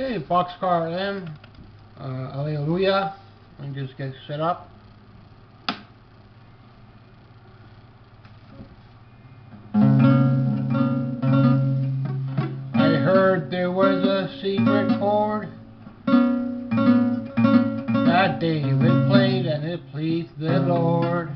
Okay, Boxcar M, uh, Alleluia. Me just get set up. I heard there was a secret chord that David played and it pleased the Lord.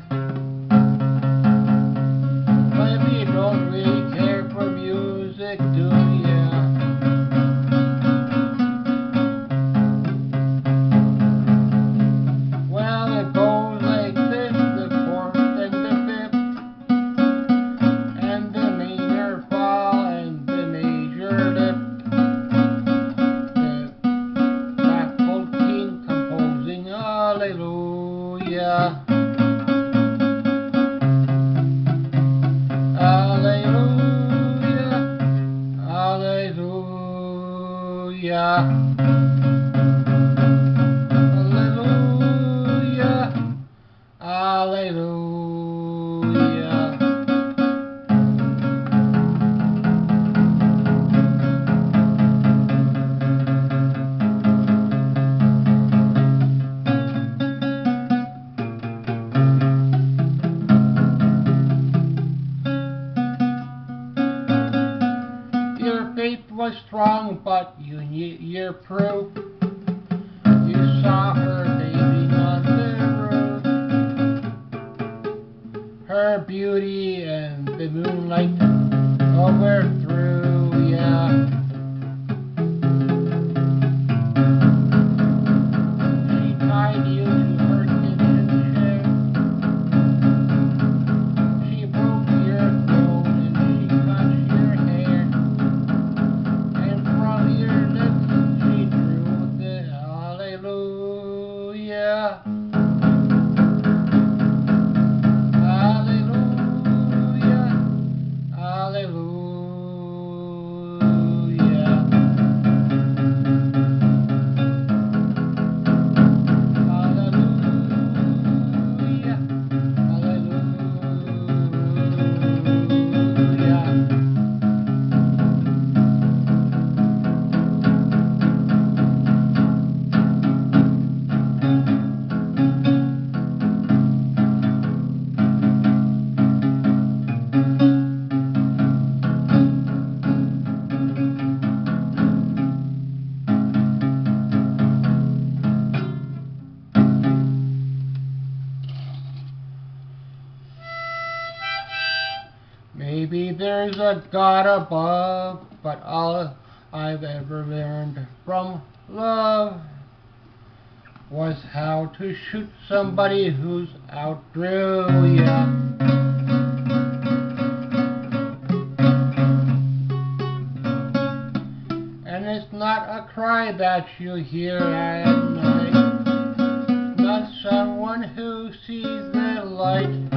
Alleluia. Strong, but you need your proof. You saw her bathing on the roof. Her beauty and the moonlight overthrew ya. Maybe there's a God above, but all I've ever learned from love was how to shoot somebody who's outdrew ya. And it's not a cry that you hear at night, not someone who sees the light